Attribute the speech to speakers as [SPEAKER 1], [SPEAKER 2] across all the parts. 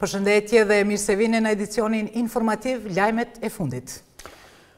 [SPEAKER 1] Përshëndetje dhe mirë se vini në edicionin informativ Lajmet e fundit.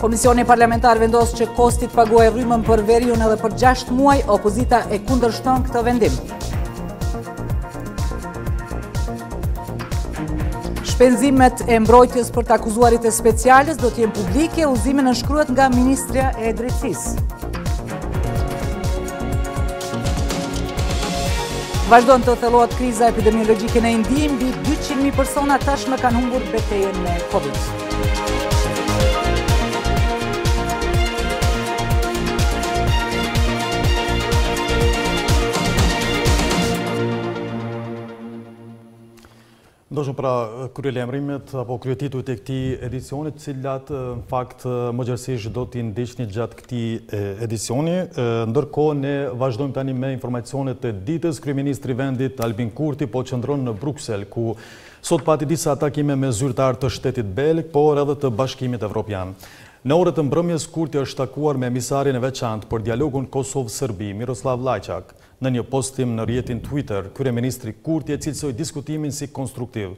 [SPEAKER 1] Komisioni parlamentar vendos që KOSTT-i të paguajë rrymën për veriun edhe për 6 muaj, opozita e kundërshton këtë vendim. Shpenzimet e mbrojtjes për të akuzuarit e specialës do t'jen publike, udhëzimi nënshkruhet nga Ministria e Drejtësisë. Vazhdon të thellohet kriza epidemiologjike në Indi, mbi 200.000 persona tashmë kanë humbur betejën me Covid.
[SPEAKER 2] Ndoqëm pra kryelajmërimet apo kryetitujt e këtij edicioni, të cilat në fakt më gjerësisht do t'i ndiqni gjatë këtij edicioni. Ndërkohë ne vazhdojmë tani me informacionet e ditës. Kryeministri i vendit, Albin Kurti, po qëndron në Bruksel, ku sot pati disa takime me zyrtarë të shtetit belg, por edhe të Bashkimit Evropian. Në orët e mbrëmjes, Kurti është takuar me emisarin e veçantë për dialogun Kosovë-Serbi, Miroslav Lajçak. Në një postim në rrjetin Twitter, kryeministri Kurti e cilësoi diskutimin si konstruktiv.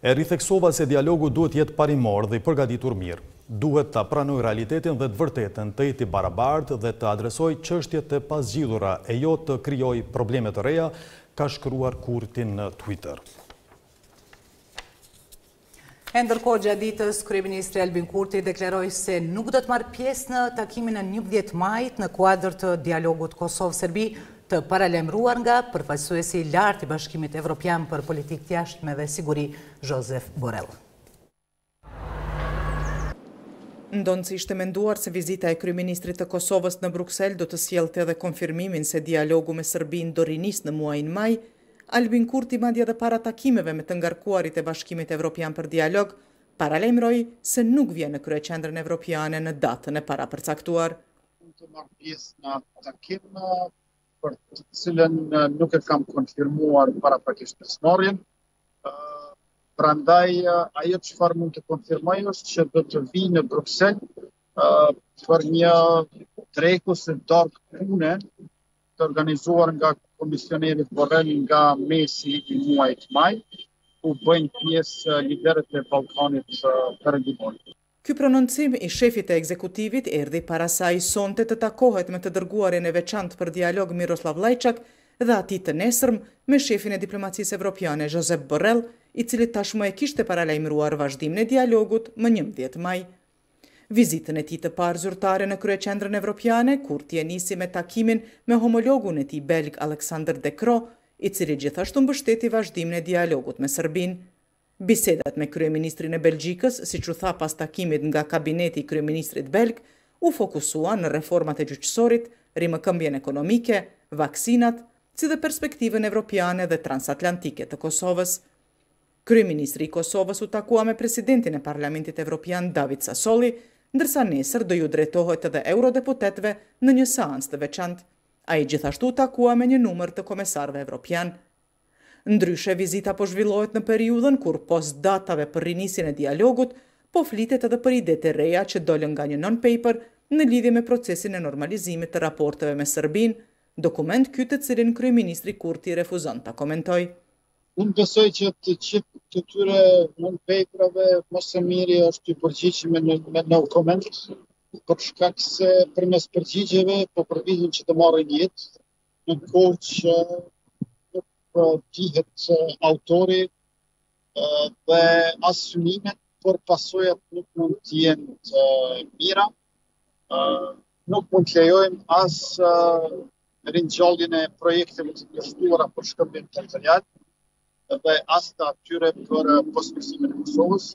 [SPEAKER 2] E ritheksova se dialogu duhet të jetë parimor dhe i përgatitur mirë. Duhet ta pranojë realitetin dhe të vërtetën, të jetë i barabartë dhe të adresojë çështjet e pazgjidhura e jo të krijojë probleme të reja, ka shkruar Kurti në Twitter.
[SPEAKER 1] E ndërkohë gjatë ditës, kryeministri Albin Kurti deklaroi se nuk do të marrë pjesë në takimin e njëmbëdhjetë majit në kuadër të dialogut Kosovë-Serbi të paralajmëruar nga përfaqësuesi i lartë i Bashkimit Evropian për Politikë të Jashtme dhe Siguri, Josep
[SPEAKER 3] Borrell. ndonëse ishte menduar se vizita e kryeministrit të Kosovës në Bruksel do të sjellte edhe konfirmimin se dialogu me Serbinë do rinisë në muajin maj, Albin Kurti madje edhe para takimeve me të ngarkuarit e Bashkimit Evropian për dialog, paralajmëroi se nuk vjen në kryeqendrën evropiane në datën e parapërcaktuar. Mund
[SPEAKER 4] të marr pjesë në atë takim për të cilën nuk e kam konfirmuar paraprakisht pjesëmarrjen. Prandaj ajo çfarë mund të konfirmoj është që do të vij në Bruksel për një treku së dorë pune të organizuar nga komisioneri Borrell nga mesi i muajit maj, ku bëjnë pjesë liderët e Ballkanit Perëndimor.
[SPEAKER 3] Ky prononcim i shefit të ekzekutivit erdhi para se ai sonte të takohet me të dërguarin e veçantë për dialog Miroslav Lajçak dhe atij të nesërm me shefin e diplomacisë evropiane Josep Borrell, i cili tashmë e kishte paralajmëruar vazhdimin e dialogut më njëmbëdhjetë maj. Vizitën e tij të parë zyrtare në kryeqendrën evropiane, Kurti e nisi me takimin me homologun e tij belg Alexander De Croo, i cili gjithashtu mbështeti vazhdimin e dialogut me Serbinë. Bisedat me kryeministrin e Belgjikës, siç u tha pas takimit nga kabineti i kryeministrit belg, u fokusua në reformat e gjyqësorit, rimëkëmbjen ekonomike, vaksinat, si dhe perspektivën evropiane dhe transatlantike të Kosovës. Kryeministri i Kosovës u takua me Presidentin e Parlamentit Evropian David Sassoli, ndërsa nesër do iu drejtohet edhe eurodeputetëve në një seancë të veçantë. Ai gjithashtu u takua me një numër të komesarëve evropianë. Ndryshe, vizita po zhvillohet në periudhën kur pos datave për rinisjen e dialogut, po flitet edhe për ide të reja që dolën nga një non-paper në lidhje me procesin e normalizimit të raporteve me Serbinë, dokument ky të cilin kryeministri Kurti refuzon ta komentojë.
[SPEAKER 4] Unë besoj që të gjithë këtyre non-paperave, më së miri është t'u përgjigjemi me no koment, për shkak se përmes përgjigjeve po përpiqen që të marrin jetë, në kohë që nuk dihet autori dhe as synimet, por pasojat nuk mund të jenë të mira, Nuk mund të lejojmë as ringjalljen e projekteve të dështuara për shkëmbim territorial dhe as të atyre për poshtësimin e Kosovës.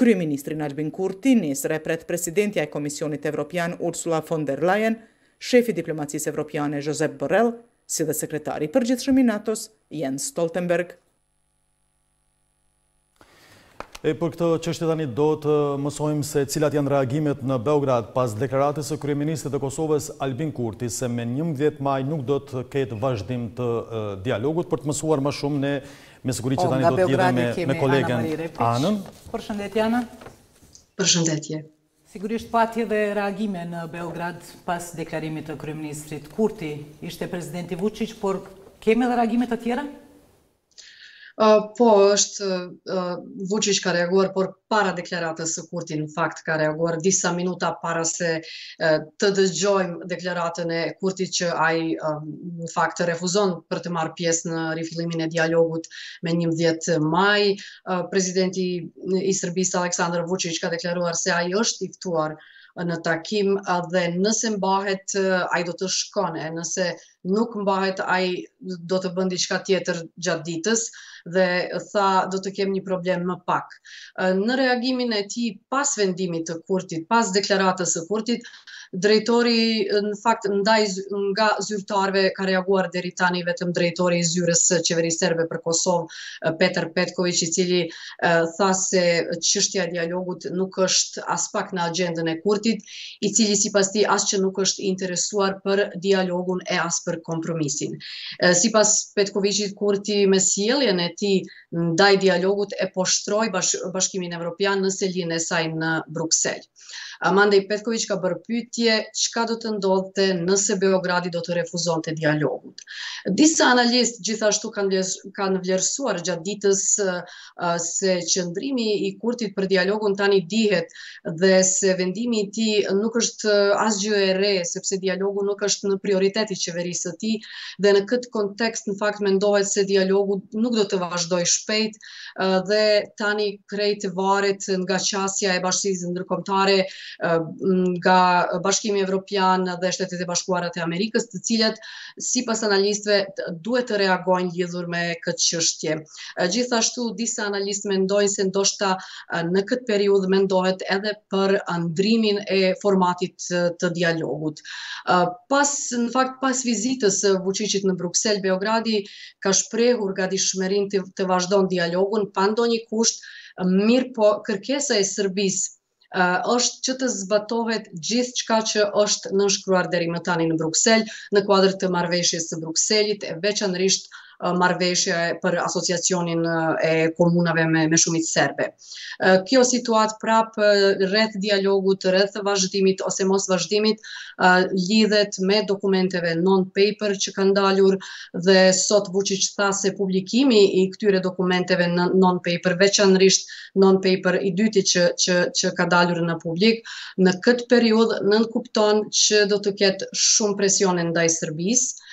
[SPEAKER 3] Kryeministrin Albin Kurti nesër e pret presidentja e Komisionit Evropian Ursula von der Leyen, shefi i diplomacisë evropiane Josep Borrell, si dhe sekretari i përgjithshëm i NATO-s, Jens Stoltenberg.
[SPEAKER 2] E për këtë çështje tani do të mësojmë se cilat janë reagimet në Beograd pas deklaratës së kryeministrit të Kosovës Albin Kurti se me 11 maj nuk do të ketë vazhdim të dialogut për të mësuar më shumë ne me siguri që tani do të lidhemi me kolegen Anën.
[SPEAKER 1] Përshëndetje Ana.
[SPEAKER 5] Përshëndetje.
[SPEAKER 1] Sigurisht pati edhe reagime në Beograd pas deklarimit të kryeministrit Kurti. Ishte presidenti Vuçiç, por kemi edhe reagime të tjera?
[SPEAKER 5] Po, është, Vuçiç ka reaguar, por para deklaratës së Kurti, në fakt ka reaguar disa minuta para se të dëgjojmë deklaratën e Kurtit që ai në fakt refuzon për të marrë pjesë në rifillimin e dialogut me njëmbëdhjetë maj, Presidenti i Serbisë Aleksandar Vuçiq ka deklaruar se ai është i ftuar në takim dhe nëse mbahet ai do të shkon e nëse nuk mbahet ai do të bën diçka tjetër gjatë ditës dhe tha do të kem një problem më pak. Në reagimin e tij pas vendimit të Kurtit, pas deklaratës së Kurtit, Drejtori në fakt ndaj nga zyrtarëve ka reaguar deri tani vetëm drejtori i Zyrës së Qeverisë Serbe për Kosovë, Petar Petkoviq, i cili tha se çështja e dialogut nuk është aspak në agjendën e Kurtit, i cili sipas tij as që nuk është interesuar për dialogun e as për kompromisin. Sipas Petkoviqit, Kurti me sjelljen e tij ndaj dialogut e poshtroi Bashkimin Evropian në selinë e saj në Bruksel. Amandej Petkoviq ka bërë pyetje çka do të ndodhte nëse Beogradi do të refuzonte dialogut. Disa analistë gjithashtu kanë vlerësuar gjatë ditës se qëndrimi i Kurtit për dialogun tani dihet dhe se vendimi i tij nuk është asgjë e re sepse dialogu nuk është në prioritet i qeverisë së tij dhe në këtë kontekst në fakt mendohet se dialogu nuk do të vazhdojë shpejt dhe tani krejt varet nga qasja e bashkësisë ndërkombëtare nga Bashkimi Evropian dhe Shtetet e Bashkuara të Amerikës, të cilat sipas analistëve duhet të reagojnë lidhur me këtë çështje. Gjithashtu disa analistë mendojnë se ndoshta në këtë periudhë mendohet edhe për ndrimin e formatit të dialogut. Pas në fakt pas vizitës së Vuçiqit në Bruksel, Beogradi ka shprehur gatishmërinë të vazhdon dialogun pa ndonjë kusht, mirëpo kërkesa e Serbisë është që të zbatohet gjithçka që është nënshkruar deri më tani në Bruksel, në kuadër të Marrëveshjes të Brukselit, e veçanërisht marrëveshja për Asociacionin e komunave me shumicë serbe. Kjo situatë prap rreth dialogut, rreth vazhdimit ose mos vazhdimit lidhet me dokumenteve non paper që kanë dalur dhe sot Vuçiq tha se publikimi i këtyre dokumenteve non paper veçanërisht non paper i dyti që që që ka dalur në publik në këtë periudhë nënkupton që do të ketë shumë presione ndaj Serbisë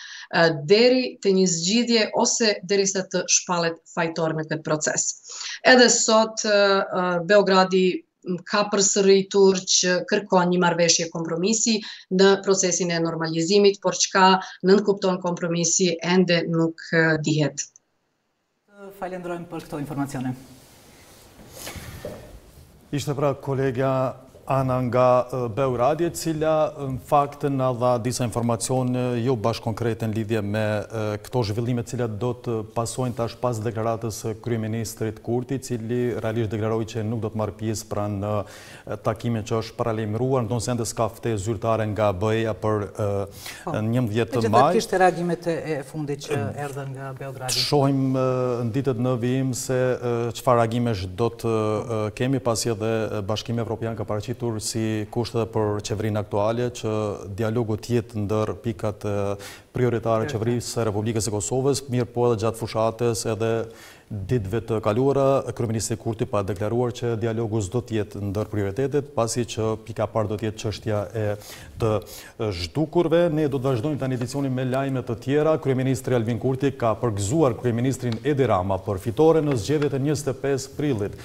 [SPEAKER 5] deri te një zgjidhje ose derisa të shpallet fajtor në këtë proces. Edhe sot Beogradi ka përsëritur që kërkon një marrëveshje kompromisi në procesin e normalizimit, por çka nënkupton kompromisi ende nuk dihet.
[SPEAKER 1] Falendrojmë për këto informacione.
[SPEAKER 2] Ishte pra kolegja Ana nga Beogradi, e cila në fakt na dha disa informacione jo bash konkrete në lidhje me këto zhvillime të cilat do të pasojnë tash pas deklaratës së kryeministrit Kurti, i cili realisht deklaroi që nuk do të marrë pjesë pra në takimin që është paralajmëruar, ndonëse ende s'ka ftesë zyrtare nga BE-ja për Po. Në njëmë vjetë të maj...
[SPEAKER 1] kishte reagimet e fundit që erdhen nga Beogradi?
[SPEAKER 2] Shohim në ditët në vijim se çfarë reagimesh do të kemi, pasi edhe Bashkimi Evropian ka paraqitur si kusht edhe për qeverinë aktuale, që dialogu të jetë ndër pikat prioritare të qeverisë së Republikës së Kosovës, mirëpo edhe gjatë fushatës edhe Ditëve të kaluara, kryeministri Kurti pat deklaruar që dialogu s'do të jetë ndër prioritetet, pasi që pika e parë do të jetë çështja e të zhdukurve. Ne do të vazhdojmë tani edicionin me lajme të tjera. Kryeministri Albin Kurti ka përgëzuar kryeministrin Edi Rama për fitoren në zgjedhjet e njëzet e pesë prillit.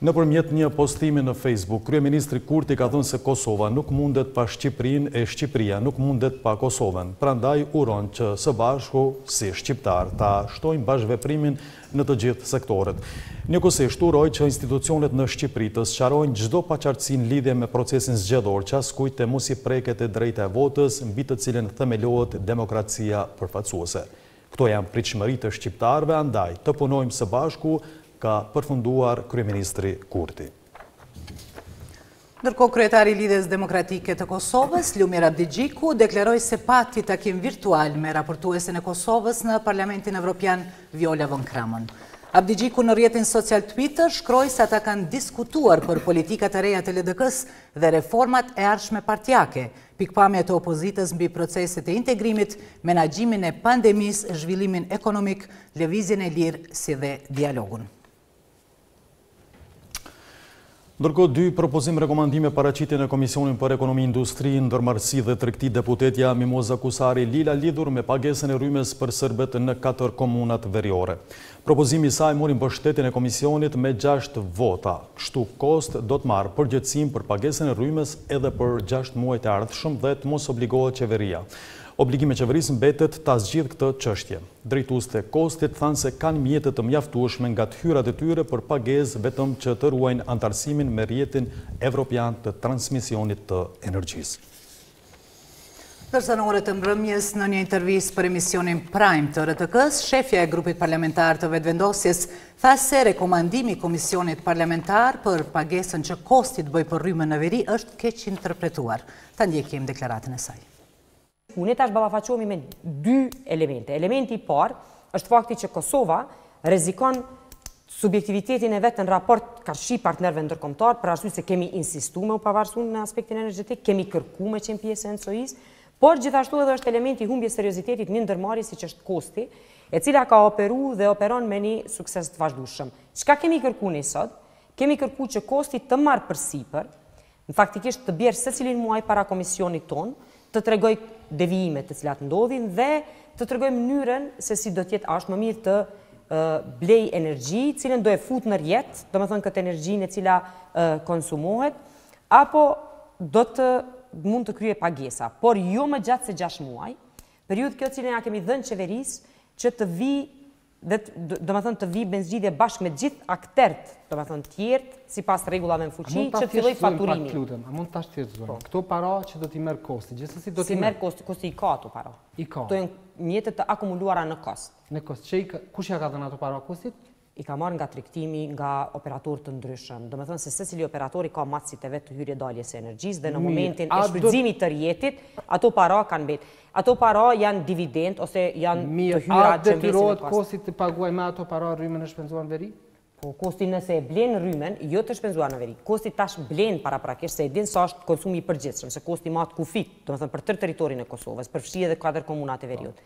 [SPEAKER 2] Nëpërmjet një postimi në Facebook, kryeministri Kurti ka thënë se Kosova nuk mundet pa Shqipërinë e Shqipëria nuk mundet pa Kosovën, prandaj uron që së bashku si shqiptarë ta shtojmë bashkëveprimin në të gjithë sektorët. Njëkohësisht uroi që institucionet në Shqipëri të sqarojnë çdo paqartësi në lidhje me procesin zgjedhor që askujt të mos i preket e drejta e votës mbi të cilën themelohet demokracia përfaqësuese. Këto janë pritshmëritë e shqiptarëve andaj të punojmë së bashku ka përfunduar kryeministri Kurti.
[SPEAKER 1] Ndërkohë kryetari i Lidhjes Demokratike të Kosovës, Lumir Abdixhiku, deklaroi se pati takim virtual me raportuesen e Kosovës në Parlamentin Evropian, Viola von Cramon. Abdixhiku në rrjetin social Twitter shkroi se ata kanë diskutuar për politikat e reja të LDK-së dhe reformat e ardhshme partiake, Pikëpamjet e opozitës mbi proceset e integrimit, menaxhimin e pandemisë, zhvillimin ekonomik, lëvizjen e lirë si dhe dialogun.
[SPEAKER 2] Ndërkohë dy propozim-rekomandime paraqiti në Komisionin për Ekonomi, Industri, Ndërmarrësi dhe Tregti deputetja Mimoza Kusari-Lila lidhur me pagesën e rrymes për serbët në katër komunat veriore. Propozimi i saj mori mbështetjen e Komisionit me gjashtë vota. Kështu KOSTT do të marrë përgjegjësinë për pagesën e rrymes edhe për gjashtë muajt e ardhshëm dhe të mos obligohet qeveria. Obligim i qeverisë mbetet ta zgjidhë këtë çështje. Drejtuesit e KOSTT-it thanë se kanë mjete të mjaftueshme nga të hyrat e tyre për pagesë vetëm që të ruajnë anëtarësimin me rrjetin evropian të transmisionit të energjisë.
[SPEAKER 1] Ndërsa në orët e mbrëmjes, në një intervistë për emisionin Prime të RTK-së, shefja e grupit parlamentar të Vetëvendosjes tha se rekomandimi i Komisionit Parlamentar për pagesën që KOSTT-i të bëjë për rrymën në veri është keqinterpretuar. Ta ndjekim deklaratën e saj.
[SPEAKER 6] Ne tash ballafaqohemi me dy elemente. Elementi i parë është fakti që Kosova rrezikon subjektivitetin e vet në raport karshi partnerëve ndërkombëtarë, për arsye se kemi insistu me u pavarësu në aspektin energjetik, kemi kërku me qenë pjesë e ENTSO-isë, por gjithashtu edhe është elementi i humbjes seriozitetit një ndërmarrje siç është Kosti, e cila ka operu dhe operon me një sukses të vazhdueshëm. Çka kemi kërku ne sot? Kemi kërku që Kosti të marrë përsipër faktikisht të bjerë secilin muaj para komisionit tonë, të tregojë devijimet të cilat ndodhin dhe të tregojë mënyrën se si do të jetë, a është më mirë të blejë energji, cilën do e fut në rrjet, domethënë këtë energjinë e cila konsumohet, apo do të mund të kryejë pagesa, por jo më gjatë se gjashtë muj, periudhë kjo cilën ia kemi dhënë qeverisë që të vijë dhe domethënë të vijë në zgjidhje bashkë me të gjithë aktert, domethënë tjertë, sipas rregullave në fuqi, që të fillojë faturimi.
[SPEAKER 7] Pak lutem, a mund ta sqarojmë? Po. Këto para që do t'i merr Kosti, gjithsesi do
[SPEAKER 6] t'i merr. Si merr Kosti, Kosti i ka ato para.
[SPEAKER 7] I ka.
[SPEAKER 6] Këto janë mjete të akumuluara në Kost.
[SPEAKER 7] Në Kost, çe kush ja ka dhënë ato para Kostit?
[SPEAKER 6] I ka marrë nga tregtimi, nga operatorë të ndryshëm. Domethënë se secili operator i ka matësit e vet të hyrje daljes së energjisë dhe në momentin e shfrytëzimit të rrjetit, ato para kanë mbetë. Ato para janë dividendë ose janë të hyra
[SPEAKER 7] që mbesin te Kosti? Mirë, a detyrohet Kosti të paguajë me ato para rrymen e shpenzuar në veri?
[SPEAKER 6] Po, Kosti nëse e blen rrymen, jo të shpenzuar në veri, Kosti tash blen paraprakisht, se e din sa është konsumi i përgjithshëm, se Kosti mat kufijtë, domethënë për tërë territorin e Kosovës, përfshi edhe katër komunat e veriut.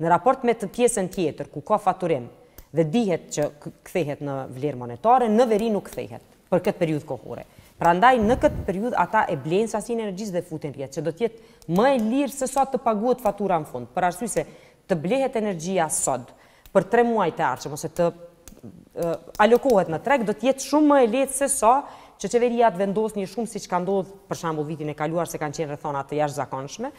[SPEAKER 6] Në raport me të pjesën tjetër, ku ka faturim dhe dihet që kthehet në vlerë monetare, në veri nuk kthehet. për këtë periudhë kohore. Prandaj në këtë periudhë ata e blejnë sasinë e energjisë dhe futin në rrjet, që do të jetë më e lirë se sa të paguhet fatura në fund, për arsye se të blehet energjia sot për tre muajt e ardhshëm ose të alokohet në treg do të jetë shumë më e lirë se sa që qeveria të vendosë një shumë siç ka ndodh për shembull vitin e kaluar se kanë qenë rrethana të
[SPEAKER 2] jashtëzakonshme.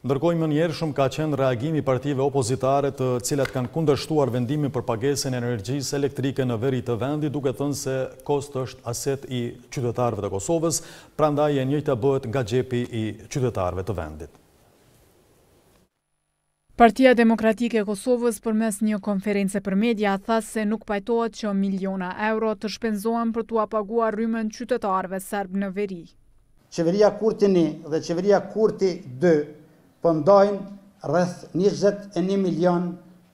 [SPEAKER 2] Ndërkohë i menjëhershëm ka qenë reagimi i partive opozitare të cilat kanë kundërshtuar vendimin për pagesën e energjisë elektrike në veri të vendit duke thënë se Kost është aset i qytetarëve të Kosovës, prandaj e njëjta bëhet nga xhepi i qytetarëve të vendit.
[SPEAKER 8] Partia Demokratike e Kosovës përmes një konference për media tha se nuk pajtohet që miliona euro të shpenzohen për t'ua paguar rrymën qytetarëve serbë në veri.
[SPEAKER 9] Qeveria Kurti një dhe Qeveria Kurti dy po ndajnë rreth njëzet e një milionë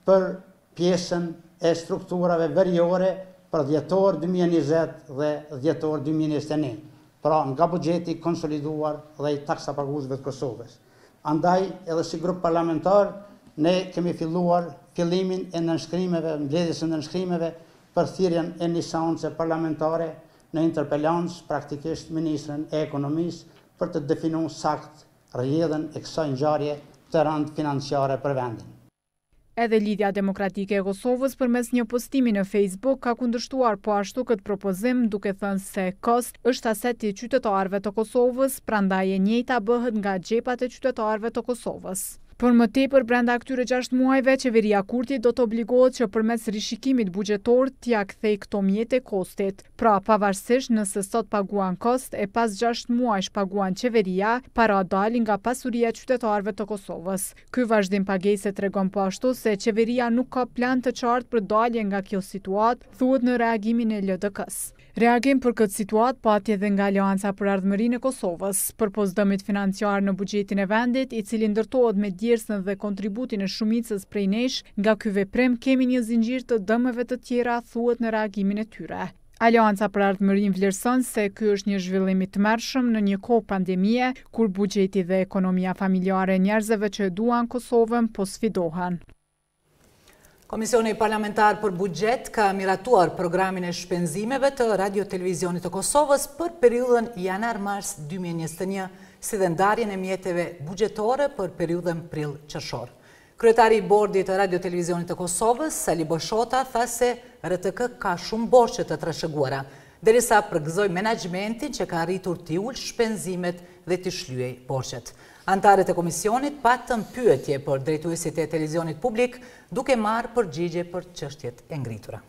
[SPEAKER 9] për pjesën e strukturave veriore për dhjetor dy mijë e njëzet dhe dhjetor dy mijë e njëzet e një, pra nga buxheti i konsoliduar dhe i taksapaguesve të Kosovës. Andaj, edhe si grup parlamentar, ne kemi filluar fillimin e nënshkrimeve, mbledhjes së nënshkrimeve për thirrjen e një seance parlamentare në interpelancë, praktikisht ministren e Ekonomisë, për të definu saktë rrjedhën e kësaj ngjarje të rëndë financiare për vendin.
[SPEAKER 8] Edhe Lidhja Demokratike e Kosovës përmes një postimi në Facebook ka kundërshtuar po ashtu këtë propozim duke thënë se KOSTT është aset i qytetarëve të Kosovës prandaj e njëjta bëhet nga xhepat e qytetarëve të Kosovës. Për më tepër brenda këtyre gjashtë muajve qeveria Kurti do të obligohet që përmes rishikimit buxhetor t'ia kthejë këto mjete KOSTT-it. Pra pavarësisht nëse sot paguan KOSTT e pas gjashtë muajsh paguan qeveria, paratë dalin nga pasuria e qytetarëve të Kosovës. Ky vazhdim pagese tregon po ashtu se qeveria nuk ka plan të qartë për dalje nga kjo situatë, thuhet në reagimin e LDK-së. Reagim për këtë situatë pati edhe nga Aleanca për Ardhmërinë e Kosovës, përpos dëmit financiar në buxhetin e vendit, i cili ndërtohet me djersën dhe kontributin e shumicës prej nesh, nga ky veprim kemi një zinxhir të dëmeve të tjera, thuhet në reagimin e tyre. Aleanca për Ardhmërinë vlerëson se ky është një zhvillim i tmerrshëm në një kohë pandemie, kur buxheti dhe ekonomia familjare e njerëzeve që e duan Kosovën po sfidohen.
[SPEAKER 1] Komisioni Parlamentar për Buxhet ka miratuar programin e shpenzimeve të Radio Televizionit të Kosovës për periudhën janar-mars 2021, si dhe ndarjen e mjeteve buxhetore për periudhën prill-qershor. Kryetari i Bordit të Radio Televizionit të Kosovës, Sali Bashota tha se RTK ka shumë borxhe të trashëguara, derisa përgëzoi menaxhmentin që ka arritur t'i ulë shpenzimet dhe t'i shlyejë borxhet. Anëtarët e komisionit patën pyetje për drejtuesit e televizionit publik, duke marrë përgjigje për çështjet e ngritura.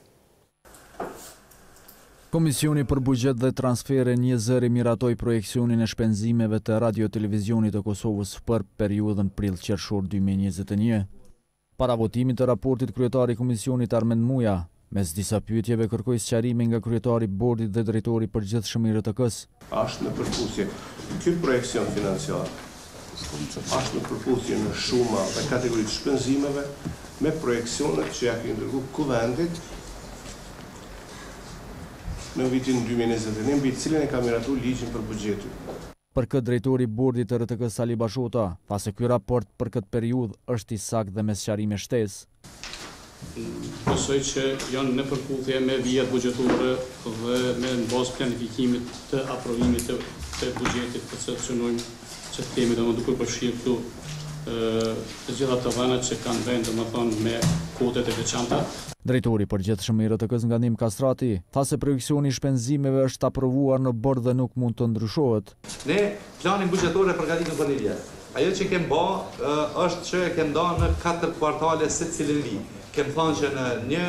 [SPEAKER 10] Komisioni për Buxhet dhe Transfere njëzëri miratoi projeksionin e shpenzimeve të Radiotelevizionit të Kosovës për periudhën prill-qershor dy mijë e njëzet e një. Para votimit të raportit kryetari i Komisionit Armend Muja, mes disa pyetjeve kërkoi sqarime nga kryetari i Bordit dhe drejtori i Përgjithshëm i RTK-së.
[SPEAKER 11] Asht në përputhje. Ky projeksion financiar asht në përputhje në shuma dhe kategori të shpenzimeve me projeksionet që ia kemi dërgu Kuvendit në vitin dy mijë e njëzet e një, mbi të cilin e ka miratu Ligjin për Buxhetin.
[SPEAKER 10] Për këtë drejtori i Bordit të RTK-së Sali Bashota, tha se ky raport për këtë periudhë është i saktë dhe me sqarime shtesë.
[SPEAKER 12] Besoj që janë në përputhje me vijat buxhetore dhe me në bazë planifikimit të aprovimit të buxhetit të cilat synojmë që të kemi domethënë duke përfshirë këtu të gjitha të dhënat që kanë vend domethënë me kodet e veçanta.
[SPEAKER 10] Drejtori i Përgjithshëm i RTK-së Ngadhnjim Kastrati, tha se projeksioni i shpenzimeve është aprovuar në bord dhe nuk mund të ndryshohet.
[SPEAKER 13] Ne planin buxhetor e përgatitim për një vjet. Ajo që kemë ba është që e kemë da në katër kuartale secilin vit. Kemë thanë që në një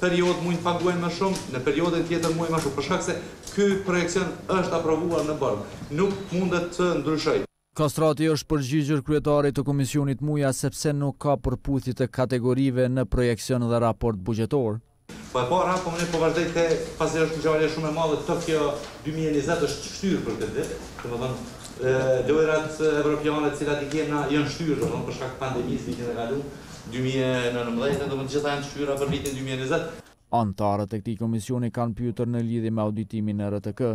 [SPEAKER 13] periodë mujnë të paguajnë më shumë, në periodën tjetër mujnë më shumë, për shkak se ky projekcion është aprovuar në bord. Nuk mundet të ndryshojë.
[SPEAKER 10] Kastrati i është përgjigjur kryetarit të Komisionit Muja se pse nuk ka përputhje të kategorive në projekcion dhe raport buxhetor.
[SPEAKER 13] Po e para, po unë po vazhdoj te, pasi është ngjarje shumë e madhe, Tokio dy mijë e njëzet është shtyrë për këtë vit, domethënë lojërat evropiane të cilat i kemi, na janë shtyrë, domethënë për shkak të pandemisë vitin e kaluar, dy mijë e nëntëmbëdhjetë, domethënë të gjitha janë shtyra për vitin dy
[SPEAKER 10] mijë e njëzet. Anëtarët e këtij komisioni kanë pyetur në lidhje me auditimin në RTK,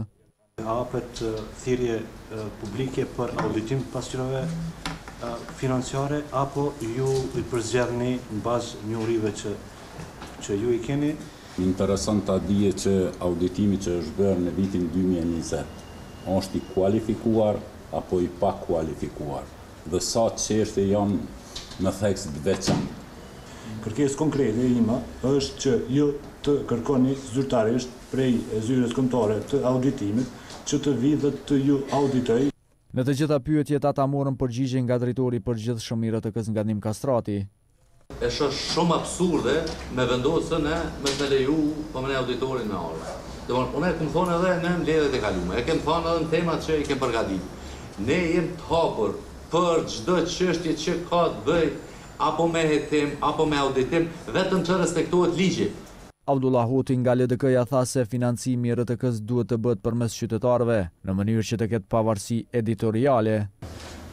[SPEAKER 14] hapet thirrje publike për auditim të pasqyrave financiare apo ju i përzgjedhni në bazë të njohurive që ju i keni?
[SPEAKER 15] Më intereson ta di që auditimi që është bërë në vitin dy mijë e njëzet është i kualifikuar apo i pakualifikuar dhe sa çështje janë në theks të
[SPEAKER 14] veçantë. Kërkesë konkrete ime është që ju të kërkoni zyrtarisht prej Zyrës Kombëtare të Auditimit që të vijë dhe të ju auditojë.
[SPEAKER 10] Në të gjitha pyetjet ata morën përgjigje nga drejtori i përgjithshëm i RTK-së Ngadhnjim Kastrati.
[SPEAKER 13] E shoh shumë absurde me vendos ne me të leju apo me ne auditorin me ardh. Domthon unë e kem thonë edhe në mbledhjet e kalume, e kem thanë edhe në temat që i kem përgatit. Ne jemi të hapur për çdo çështje që ka të bëjë apo me hetim, apo me auditim, vetëm të respektohet ligji.
[SPEAKER 10] Avdullah Hoti nga LDK-ja tha se financimi i RTK-së duhet të bëhet përmes qytetarëve, në mënyrë që të ketë pavarësi editoriale.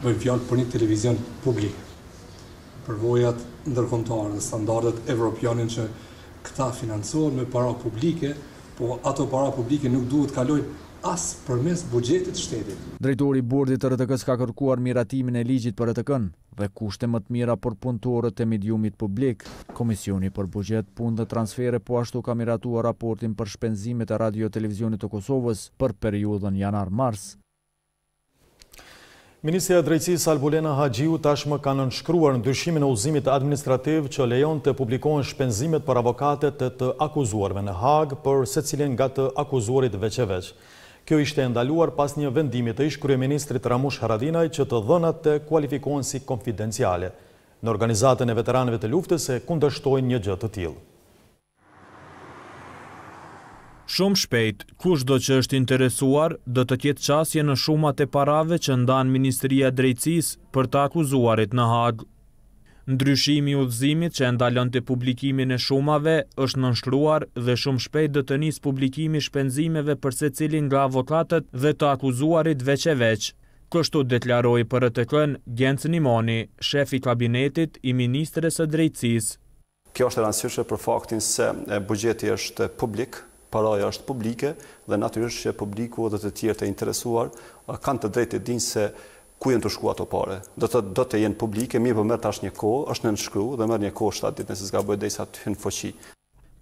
[SPEAKER 16] Bëjmë fjalë për një televizion publik. Përvojat ndërkombëtare dhe standardet evropiane janë që këta financohen me para publike, po ato para publike nuk duhet të kalojnë as përmes buxhetit të shtetit.
[SPEAKER 10] Drejtori i Bordit të RTK-së ka kërkuar miratimin e ligjit për RTK-në. dhe kushte më të mira për punëtorët e mediumit publik. Komisioni për Buxhet, Punë dhe Transfere po ashtu ka miratuar raportin për shpenzimet e Radio-Televizionit të Kosovës për periudhën janar-mars.
[SPEAKER 2] Ministrja e Drejtësisë Albulena Haxhiu tashmë ka nënshkruar ndryshimin e udhëzimit administrativ që lejon të publikohen shpenzimet për avokatët e të akuzuarve në Hagë për secilin nga të akuzuarit veç e veç. Kjo ishte e ndaluar pas një vendimi të ish-kryeministrit Ramush Haradinaj që të dhënat të kualifikohen si konfidenciale. Në Organizatën e Veteranëve të Luftës e kundërshtojnë një gjë të tillë.
[SPEAKER 17] Shumë shpejt, kushdo që është i interesuar, do të ketë qasje në shumat e parave që ndan Ministria e Drejtësisë për të akuzuarit në Hagë. Ndryshimi i udhëzimit që e ndalonte publikimin e shumave është nënshkruar dhe shumë shpejt do të nisë publikimi i shpenzimeve për secilin nga avokatët dhe të akuzuarit veç e veç. Kështu deklaroi për RTK-në Genc Nimoni, shef i kabinetit i ministres së Drejtësisë.
[SPEAKER 18] Kjo është e rëndësishme për faktin se buxheti është publik, paraja është publike dhe natyrisht që publiku dhe të tjerë të interesuar kanë të drejtë të dinë se ku janë të shku ato pare. Do të thotë do të jenë publike, mirëpo merr tash një kohë, është nënshkru dhe merr një kohë shtatë ditë nëse s'gaboj derisa të hyn në fuqi.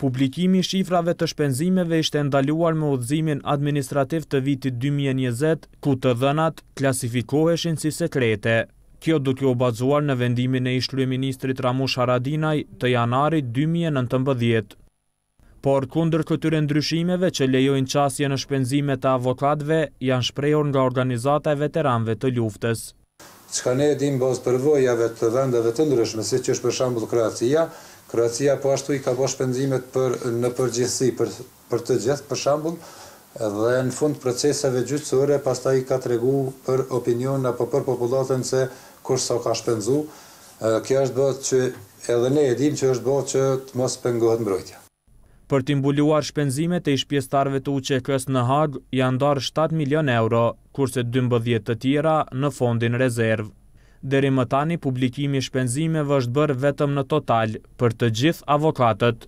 [SPEAKER 17] Publikimi i shifrave të shpenzimeve ishte ndaluar me udhëzimin administrativ të vitit dy mijë e njëzet, ku të dhënat klasifikoheshin si sekrete. Kjo duke u bazuar në vendimin e ish-kryeministrit Ramush Haradinaj të janarit dy mijë e nëntëmbëdhjetë. Por kundër këtyre ndryshimeve që lejojnë qasje në shpenzimet e avokatëve janë shprehur nga organizata e veteranëve të luftës.
[SPEAKER 19] Çka ne e dimë në bazë përvojave të vendeve të ndryshme, siç është për shembull Kroacia, Kroacia po ashtu i ka bërë shpenzimet për në përgjithësi për për të gjithë për shembull dhe në fund të proceseve gjyqësore pastaj i ka tregu për opinion apo për popullaten se kush sa ka shpenzu kjo është bo që edhe ne e dimë që është bo që të mos pengohet mbrojtja.
[SPEAKER 17] Për t'i mbuluar shpenzimet e ish-pjesëtarëve të UÇK-së në Hagë janë ndarë shtatë milionë euro, kurse dymbëdhjetë të tjera në fondin rezervë. Deri më tani publikimi i shpenzimeve është bërë vetëm në total për të gjithë avokatët.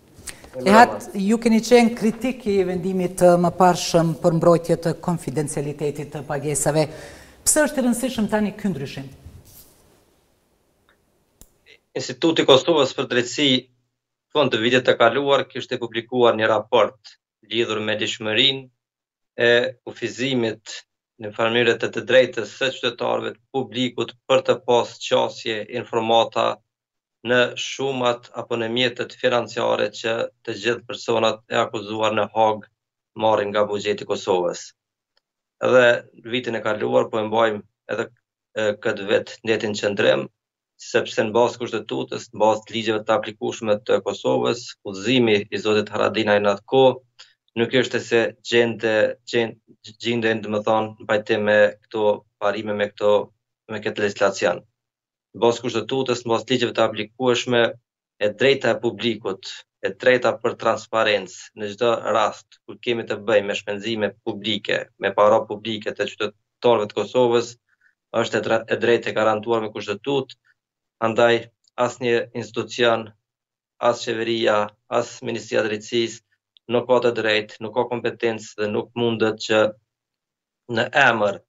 [SPEAKER 1] Ehat, ju keni qenë kritik i vendimit të mëparshëm për mbrojtje të konfidencialitetit të pagesave. Pse është i rëndësishëm tani ky ndryshim?
[SPEAKER 20] Instituti i Kosovës për Drejtësi në fund të vitit të kaluar kishte publikuar një raport lidhur me ligjshmërinë e kufizimit në një farë mënyre të të drejtës së qytetarëve të publikut për të pas qasje në informata në shumat apo në mjetet financiare që të gjithë personat e akuzuar në Hagë marrin nga buxheti i Kosovës. Edhe vitin e kaluar po e mbajmë edhe këtë vit të njëjtin qëndrim, sepse në bazë të Kushtetutës, në bazë të ligjeve të aplikueshme të Kosovës, udhëzimi i zotit Haradinaj në atë kohë nuk ishte se gjente gjendej, domethënë, në pajtim me këto parime, me këto me këtë legislacion. në bazë të Kushtetutës, në bazë të ligjeve të aplikueshme, e drejta e publikut, e drejta për transparencë në çdo rast kur kemi të bëjmë me shpenzime publike, me para publike të qytetarëve të Kosovës, është e drejtë e garantuar me Kushtetutë, andaj asnjë institucion, as qeveria, as Ministria e Drejtësisë nuk ka të drejtë, nuk ka kompetencë dhe nuk mundet që në emër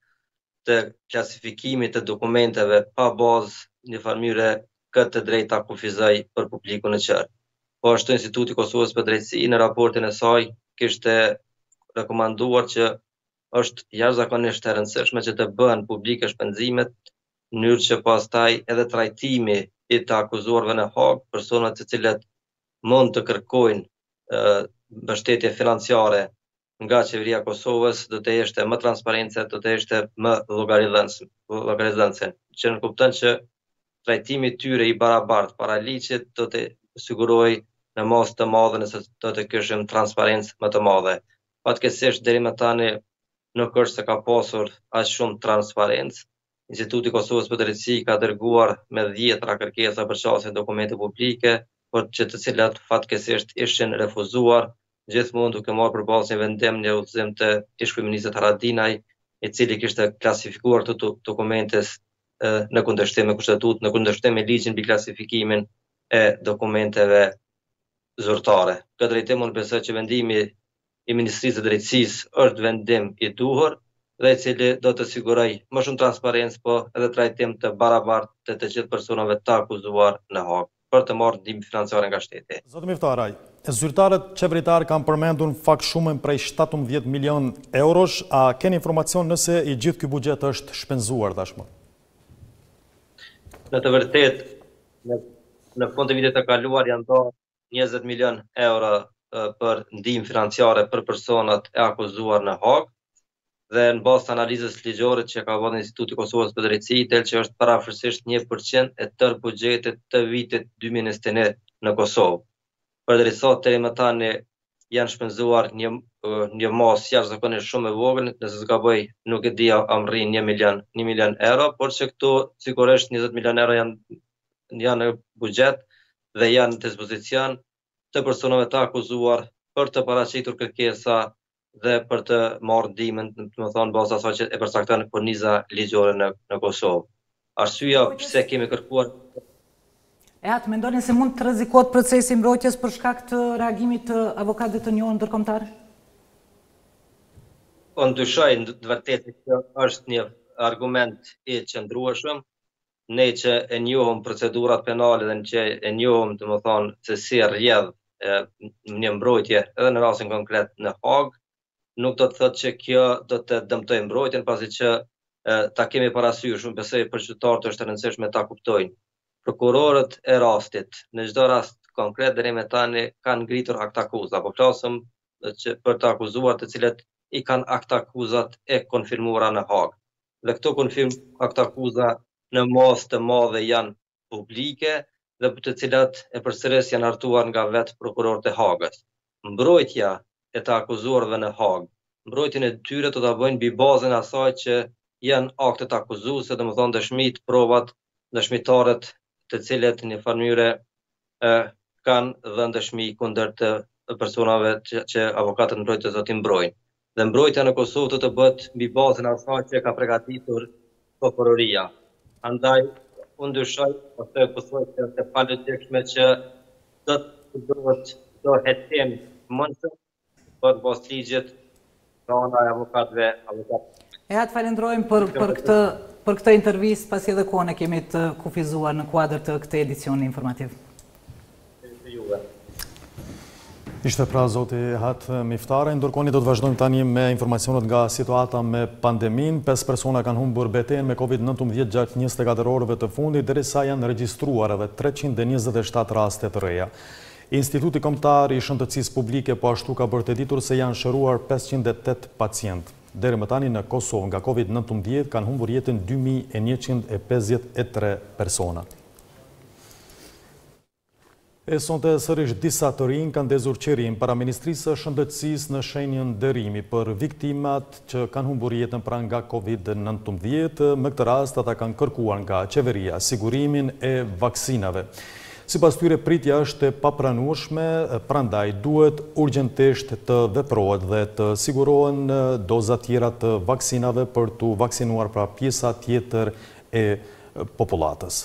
[SPEAKER 20] të klasifikimit të dokumenteve pa bazë në një farë mënyre këtë të drejtë ta kufizoj për publikun e gjerë. Po ashtu Instituti i Kosovës për Drejtësi në raportin e saj kishte rekomanduar që është jashtëzakonisht e rëndësishme që të bëhen publike shpenzimet në mënyrë që pastaj edhe trajtimi i të akuzuarve në Hagë, personat të cilët mund të kërkojnë mbështetje financiare nga qeveria e Kosovës do të ishte më transparente, do të ishte më llogaridhënëse. Që nënkupton që trajtimi i tyre i barabartë para ligjit do të sigurohej në masë të madhe nëse do të kishim transparencë më të madhe. Fatkeqësisht, deri më tani nuk është se ka pasur aq shumë transparencë, Instituti i Kosovës për Drejtësi ka dërguar me dhjetëra kërkesa për qasje në dokumente publike, por që të cilat fatkeqësisht ishin refuzuar, gjithmonë duke marrë për bazë një vendim, një udhëzim të ish-kryeministrit Haradinaj, i cili kishte klasifikuar këto dokumente në kundërshtim me Kushtetutën, në kundërshtim me Ligjin mbi klasifikimin e dokumenteve zyrtare. Në këtë drejtim, unë besoj që vendimi i Ministrisë së Drejtësisë është vendim i duhur dhe i cili do të sigurojë më shumë transparencë po edhe trajtim të barabartë të të gjithë personave të akuzuar në Hagë për të marrë ndihmë financiare nga shteti.
[SPEAKER 2] Zoti Miftaraj, zyrtarët qeveritarë kanë përmendur në fakt shumën prej shtatëmbëdhjetë milionë eurosh, a keni informacion nëse i gjithë ky buxhet është shpenzuar tashmë?
[SPEAKER 20] Në të vërtetë, në fund të vitit të kaluar janë ndarë njëzet milionë euro për ndihmë financiare për personat e akuzuar në Hagë dhe në bazë të analizës ligjore që ka bërë Instituti i Kosovës për Drejtësi, del që është parafërsisht 1% e tërë buxhetit të vitit 2021 në Kosovë. Përderisa deri më tani janë shpenzuar një, një masë jashtëzakonisht shumë e vogël, nëse s'gaboj nuk e di a mbërrin një milion, një milion euro, por që këtu sigurisht 20 milion euro janë, janë në buxhet, dhe janë në dispozicion të personave të akuzuar për të paraqitur kërkesa dhe për të marrë ndihmën, do të thotë në bazë të asaj që e përcakton korniza ligjore në në Kosovë. Arsyeja pse kemi kërkuar
[SPEAKER 1] E a mendoni se mund të rrezikohet procesi i mbrojtjes për shkak të reagimit të avokatëve të njohur ndërkombëtar?
[SPEAKER 20] Unë dyshoj në të vërtetë që është një argument i qëndrueshëm, ne që e njohim procedurat penale dhe ne që e njohim domethënë se si rrjedh një mbrojtje edhe në rasin konkret në Hagë, nuk do të thotë që kjo do të dëmtojë mbrojtjen, pasi që ta kemi parasysh, unë besoj për qytetarët është e rëndësishme ta kuptojnë. Prokurorët e rastit, në çdo rast konkret deri më tani kanë ngritur aktakuzat, po flasim për të akuzuar të cilët i kanë aktakuzat e konfirmuara në Hagë. dhe këto konfirm aktakuza në masë të madhe janë publike dhe të cilat e përsëris janë hartuar nga vetë prokurorët e Hagës. Mbrojtja e të akuzuarve në Hagë, mbrojtjen e tyre do ta bëjnë mbi bazën e asaj që janë aktet akuzuese, domethënë dëshmitë, provat, dëshmitarët të cilët në një farë mënyre kanë dhënë dëshmi kundër të personave që avokatët mbrojtës do t'i mbrojnë. Dhe mbrojtja në Kosovë do të bëhet mbi bazën e asaj që ka përgatitur prokuroria. Andaj, unë dyshoj ose besoj se është e palogjikshme që do të përdoret ky hetim i mundshëm Bot bos ligjit nga ana e avokatëve
[SPEAKER 1] avokat. Ju falënderojmë për për këtë për këtë intervistë pasi edhe kohën e kemi të kufizuar në kuadër të këtij edicioni informativ. Të juve.
[SPEAKER 2] Ishte pra zoti Ehat Miftaraj, ndërkohë ne do të vazhdojmë tani me informacionet nga situata me pandeminë. Pesë persona kanë humbur betejën me COVID-19 gjatë 24 orëve të fundit, derisa janë regjistruar edhe 327 raste të reja. Instituti Kombëtar i Shëndetësisë Publike po ashtu ka bërë të ditur se janë shëruar pesëqind e tetë pacientë. Deri më tani në Kosovë nga Covid nëntëmbëdhjetë kanë humbur jetën dy mijë e njëqind e pesëdhjetë e tre persona. E sonte sërish disa të rinj kanë ndezur qirinj para Ministrisë së Shëndetësisë në shenjë nderimi për viktimat që kanë humbur jetën pra nga Covid nëntëmbëdhjetë, me këtë rast ata kanë kërkuar nga qeveria sigurimin e vaksinave. Sipas tyre pritja është e papranueshme, prandaj duhet urgjentisht të veprohet dhe të sigurohen doza tjera të vaksinave për t'u vaksinuar pra pjesa tjetër e
[SPEAKER 21] popullatës.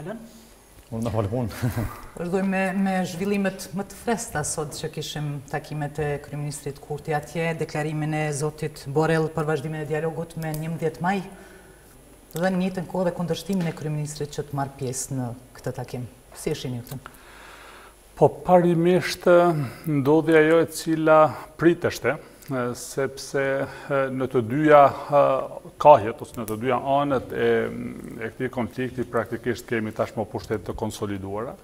[SPEAKER 1] Alan?
[SPEAKER 2] Unë në falë punë.
[SPEAKER 1] Vazhdojmë me zhvillimet më të freskëta sot që kishim takimet e Kryeministrit Kurti atje, deklarimin e Zotit Borel për vazhdimin e dialogut me 11 maj dhe në të njëjtën kohë dhe kundërshtimin e Kryeministrit që të marrë pjesë në këtë takim. Si e shihni këtë?
[SPEAKER 21] Po parimisht ndodhi ajo e cila priteshte, sepse në të dyja kahjet, ose në të dyja anët e këtij konflikti, praktikisht kemi tashmë pushtete të konsoliduara,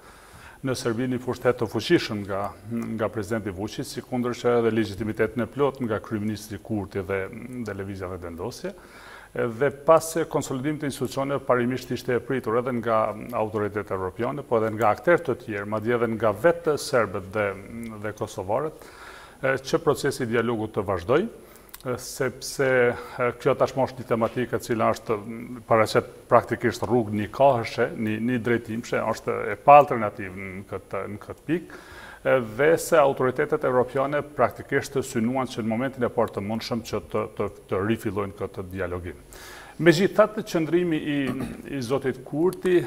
[SPEAKER 21] në Serbi një pushtet të fuqishëm nga presidenti Vuçiq, sikundër që edhe legjitimitetin e plotë nga kryeministri Kurti dhe Lëvizja Vetëvendosje, Dhe pas konsolidimit të institucioneve, parimisht ishte e pritur edhe nga autoritetet evropiane, po edhe nga akterë të tjerë, madje edhe nga vetë serbët dhe kosovarët, që procesi i dialogut të vazhdojë, sepse kjo tashmë është një tematikë e cila është paraqet praktikisht rrugë njëkahëshe, njëdrejtimëshe, është e paalternativë në këtë pikë, dhe se autoritetet evropiane praktikisht synuan që në momentin e parë të mundshëm që të të rifillojnë këtë dialogim. Megjithatë, qëndrimi i zotit Kurti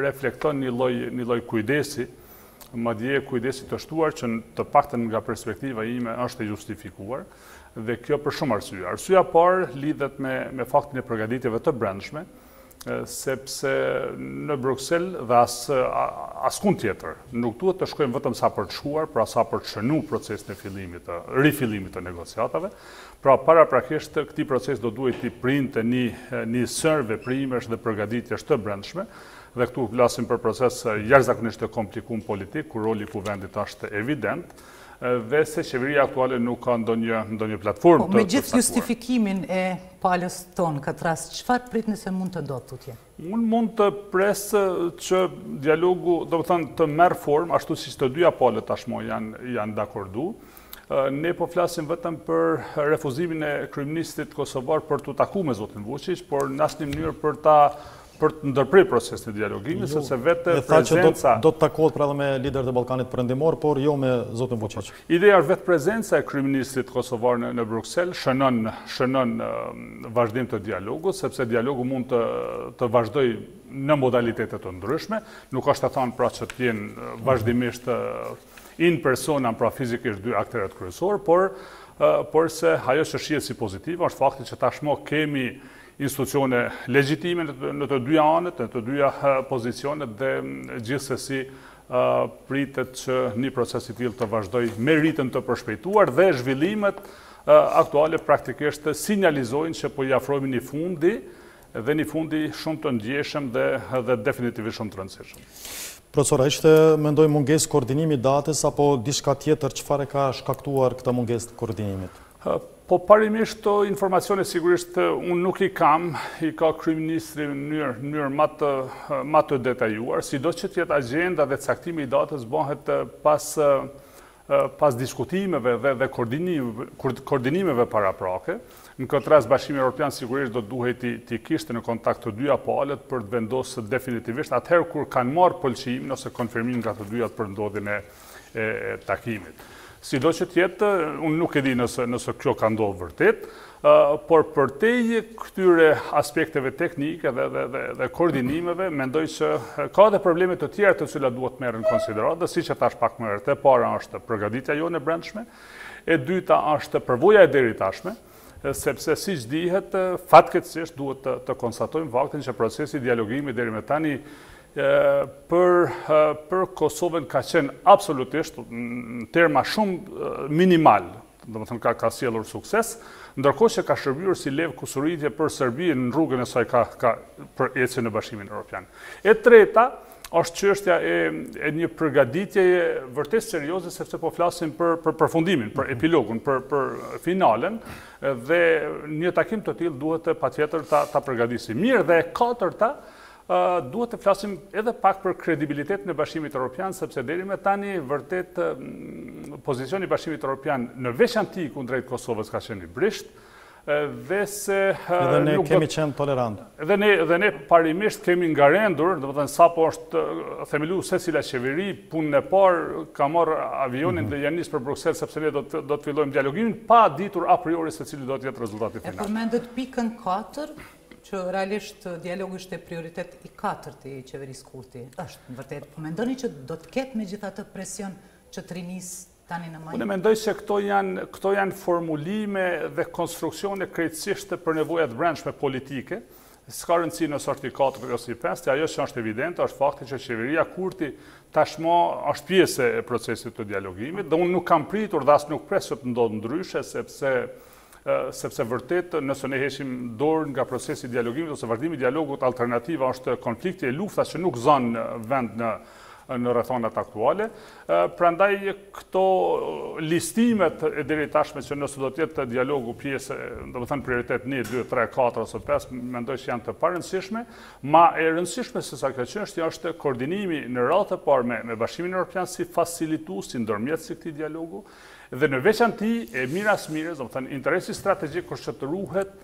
[SPEAKER 21] reflekton një lloj një lloj kujdesi, madje kujdesi të shtuar që të paktën nga perspektiva ime është e justifikuar dhe kjo për shumë arsye. Arsyeja e parë lidhet me me faktin e përgatitjeve të brendshme, sepse në Bruksel dhe askund tjetër nuk duhet të shkojmë vetëm sa për të shkuar, pra sa për të shënuar procesin e fillimit të rifillimit të negociatave. Pra paraprakisht këtij procesi do duhej t'i printe një një sërë veprimesh dhe përgatitjesh të brendshme, dhe këtu flasim për proces jashtëzakonisht të komplikuar politik, ku roli i Kuvendit është evident. dhe se qeveria aktuale nuk ka ndonjë ndonjë
[SPEAKER 1] platformë të caktuar. Po, me gjithë justifikimin e palës tonë në këtë rast, çfarë pritni se mund të ndodhë tutje?
[SPEAKER 21] Unë mund të pres që dialogu, domethënë, të merr formë, ashtu siç të dyja palët tashmë janë janë dakordu. Ne po flasim vetëm për refuzimin e kryeministrit kosovar për t'u takuar me zotin Vuçiq, por në asnjë mënyrë për ta për ta ndërprerë procesin e dialogimit, sepse vetë prezenca...
[SPEAKER 2] Do të takohet pra edhe me liderët e Ballkanit Perëndimor, por jo me zotin Vuçiq.
[SPEAKER 21] Ideja është vetë prezenca e kryeministrit kosovar në Bruksel, shënon vazhdim të dialogut, sepse dialogu mund të vazhdojë në modalitete të ndryshme, nuk është e thanë pra që të jenë vazhdimisht in persona, pra fizikisht dy akterët kryesorë, porse ajo që shihet si pozitive, është fakti që tashmë kemi institucione legjitime në të dyja anët, në të dyja pozicionet dhe gjithsesi pritet që një proces i tillë të vazhdojë me ritëm të përshpejtuar dhe zhvillimet aktuale praktikisht sinjalizojnë që po i afrohemi një fundi dhe një fundi shumë të ndjeshëm dhe dhe definitivisht shumë të rëndësishëm.
[SPEAKER 2] Profesor, a ishte mendoni mungesë koordinimi i datës apo diçka tjetër çfarë e ka shkaktuar këtë mungesë të koordinimit?
[SPEAKER 21] Po parimisht këto informacione sigurisht unë nuk i kam, i ka kryeministri në mënyrë në mënyrë më të më të detajuar, sido që të jetë agjenda dhe caktimi i datës bëhet pas pas diskutimeve dhe dhe koordinimeve paraprake. Në këtë rast Bashkimi Evropian sigurisht do të duhej t'i t'i kishte në kontakt të dyja palët për të vendosur definitivisht atëherë kur kanë marrë pëlqimin ose konfirmimin nga të dyja për ndodhjen e e takimit. Sido që të jetë, unë nuk e di nëse kjo ka ndodhë vërtet, por përtej këtyre aspekteve teknike dhe koordinimeve, mendoj që ka dhe probleme të tjera të cilat duhet marrë në konsideratë, dhe siç e thashë pak më herët, e para është përgaditja jonë e brendshme, e dyta është përvoja e deritashme, sepse siç dihet, fatkeqësisht duhet të konstatojmë faktin që procesi i dialogimit deri me tani Për për Kosovën ka qenë absolutisht në terma shumë minimal, domethënë ka ka sjellur sukses, ndërkohë që ka shërbyer si levë kusuritje për Serbinë në rrugën e saj ka ka për ecjen në Bashkimin Evropian. E treta, është çështja e, e një përgatitjeje vërtet serioze, sepse po flasim për, për përfundimin, për epilogun, për, për finalen, dhe një takim të tillë duhet të patjetër ta, ta përgatisim mirë, dhe e katërta, Duhet të flasim edhe pak për kredibilitetin e Bashkimit Evropian, sepse deri me tani vërtet pozicioni i Bashkimit Evropian në veçanti kundrejt Kosovës ka qenë i brishtë dhe se...
[SPEAKER 2] Dhe ne kemi qenë tolerantë.
[SPEAKER 21] Dhe ne, dhe ne parimisht kemi ngarendur, domethënë, sapo është themelu secila qeveri, punën e parë, ka marrë avionin mhm. dhe janë nisë për Bruksel, sepse ne do të, do të fillojmë dialogimin, pa ditur a priori se cili do të jetë rezultati final.
[SPEAKER 1] E përmendët pikën 4, Që realisht dialogu ishte prioritet i katërt i Qeverisë Kurti. Është e vërtetë. Po mendoni që do të ketë megjithatë presion që të rinisë tani në maj?
[SPEAKER 21] Unë mendoj se këto janë këto janë formulime dhe konstruksione krejtësisht për nevoja të brendshme politike. S'ka rëndësi nëse është i katërti ose i pesti, ajo që është evidente është fakti që Qeveria Kurti tashmë është pjesë e procesit të dialogimit dhe unë nuk kam pritur dhe as nuk pres që të ndodhë ndryshe sepse sepse vërtet nëse ne heqim dorë nga procesi i dialogimit ose vazhdimi i dialogut, alternativa është konflikti e lufta që nuk zon vend në në rrethonat aktuale. Prandaj këto listimet e deritashme që nëse do të jetë dialogu pjesë, domethënë prioritet 1, 2, 3, 4 ose 5, mendoj që janë të parëndësishme, ma e rëndësishme sesa kjo çështje është koordinimi në radhë të parë me, me Bashkimin Europian si fasilitues, si ndërmjetës i këtij dialogu, Dhe në veçanti, e mira së mirës, domethënë, interesi strategjik është që të ruhet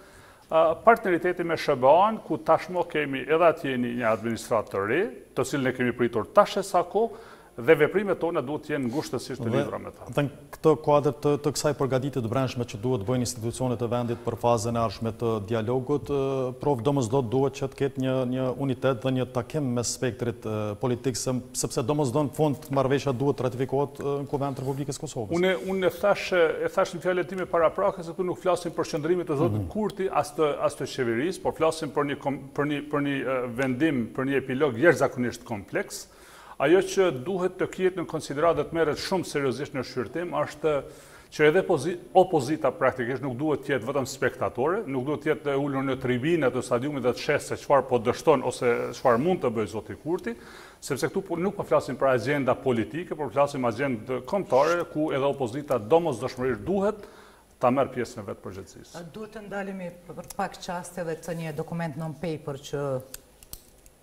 [SPEAKER 21] partneriteti me SHBA-në, ku tashmo kemi edhe atje një administratë të re, të cilën e kemi pritur tash e sa kohë, dhe veprimet tona duhet të jenë ngushtësisht të lidhura me ta.
[SPEAKER 2] Dhe në këtë kuadër të kësaj përgatitje të brendshme që duhet të bëjnë institucionet e vendit për fazën e ardhshme të dialogut, prof. Domosdo duhet që të ketë një unitet dhe një takim mes spektrit politik, sepse domosdo në fund marrëveshja duhet të ratifikohet, në Kuvend të Republikës së Kosovës.
[SPEAKER 21] Unë unë e thash e thash në fjalën time paraprake se këtu nuk flasim për qëndrimet e zotit mhm. Kurti as të as të qeverisë, por flasim për një për një për një vendim, për një epilog jashtëzakonisht kompleks. Ajo që duhet të kihet në konsideratë dhe të merret shumë seriozisht në shqyrtim është që edhe opozita praktikisht nuk duhet të jetë vetëm spektatore, nuk duhet të jetë ulur në tribunë të stadiumit dhe të shohë se çfarë po dështon ose çfarë mund të bëjë zoti Kurti, Sepse këtu po nuk po flasim për agjenda politike, por flasim agjendë kombëtare ku edhe opozita domosdoshmërisht duhet ta merr pjesën e vet përgjegjësisë.
[SPEAKER 1] Duhet të ndalemi për pak çaste edhe te një dokument non paper që